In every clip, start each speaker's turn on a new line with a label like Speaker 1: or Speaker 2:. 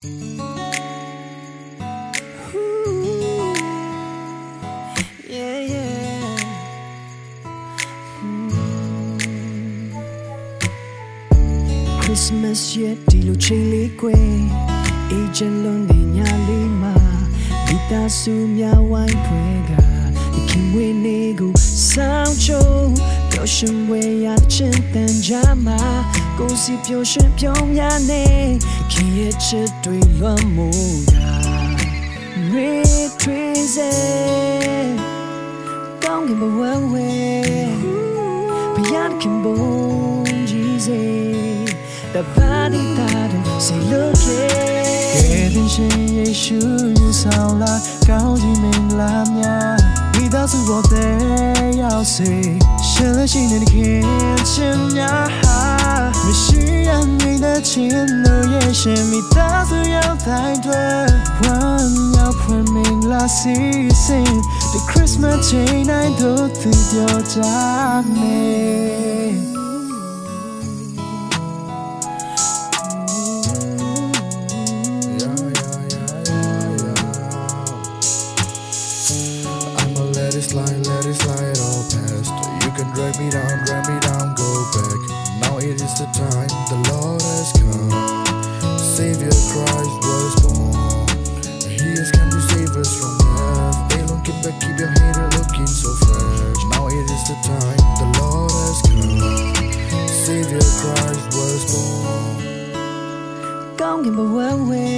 Speaker 1: Christmas ရဲ့ဒီလိုချိန်လေးကွယ်အေဂျင့်လုံးနေညာလေးမှာမိသားစုများဝိုင်းဖွဲ့က ခင်ဝင်းနေကိုစောင်းချုံပျော်ရွှင်ဝဲရချင်းတန်ကြမှာကိုစီပျော်ရွှင်ပြောင်းရနေခင်ရဲ့ချစ်တွေလွမ်းမိုးတာရေထွေးစေကောင်းကင်ဘဝဝဲဘုရားခင်ဘုံကြီးစေတပါးဒီတာတော့စိတ်လို့ကေကဲတင်ရှင်ယေရှုယူဆောင်လာကောင်းကြီးမင်္ဂလာများ မိသားစုပေါ်တဲ့ရောက်စေရှင်လက်ရှိနေခင်ချင်းများဟာမရှိရနေတဲ့ချင်းတို့ရဲ့ရှင်မိသားစုရောက်တိုင်းတွေဝမ်းရောက်ဖွင့်မင်္ဂလာစီစဉ် The Christmas chain တိုင်းတို့သူပြောကြ
Speaker 2: the time, the Lord has come. Savior Christ was born. He has come to save us from death. Hey, look back, keep your head looking so fresh. Now it is the time, the Lord has come. Savior Christ was born.
Speaker 1: ကောင်းကင်ဘဝဝဲ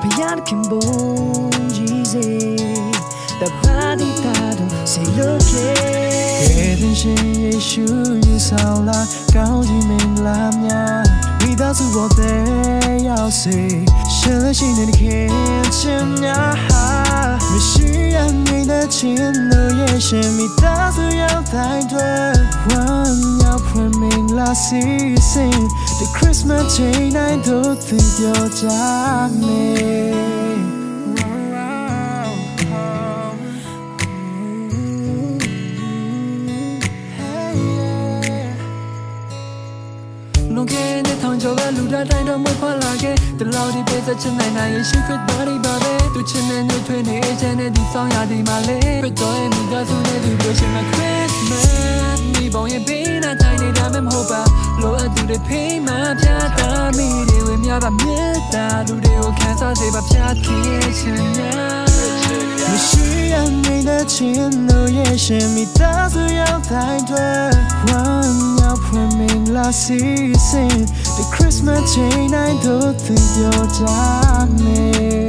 Speaker 1: ဘုရားခင်ဘုံကြီးစေတပါးဒီတာတော့စိတ်လို့ ကေကဲတင်ရှင်ယေရှုယူဆောင်လာကောင်းကြီးမင်္ဂလာများမိသားစုပေါ်တဲ့ရောက်စေရှင်လက်ရှိနေခင်ချင်းများဟာမရှိရနေတဲ့ချင်းတို့ရဲ့ရှင်မိသားစုရောက်တိုင်းတွေဝမ်းရောက်ဖွင့်မင်္ဂလာစီစဉ် The Christmas chain တိုင်းတို့သူပြောကြမယ် တဲ့ထောင်ကျော်ကလူသားတိုင်းတော့မဖွာလာခဲ့တလောက်ဒီပေးသက်ချင်နိုင်နိုင်ယေရှုခရစ်တော်ဒီပါပဲသူချင်တဲ့ညထွေးနေအချမ်းနဲ့ဒီဆောင်ရဒီမှာလေခရစ်တော်ရဲ့မိသားစုနဲ့ဒီပြောရှင်မှာ Christmas မိဘရဲ့ဘေးနာတိုင်းနေတာမဟုတ်ပါလိုအပ်သူတွေဖေးမှပြတာမိတွေဝေများပါမြတ်တာလူတွေကိုခံစားစေပါဖြတ်ခဲ့ချင်များမရှိရနေတဲ့ချင်းတို့ရဲ့ရှင်မိသားစုရောက်တိုင်း တွေဝမ်းရောက်ဖွင့်မင်္ဂလာစီစဉ် The Christmas chain တိုင်းတို့သူပြောကြမယ်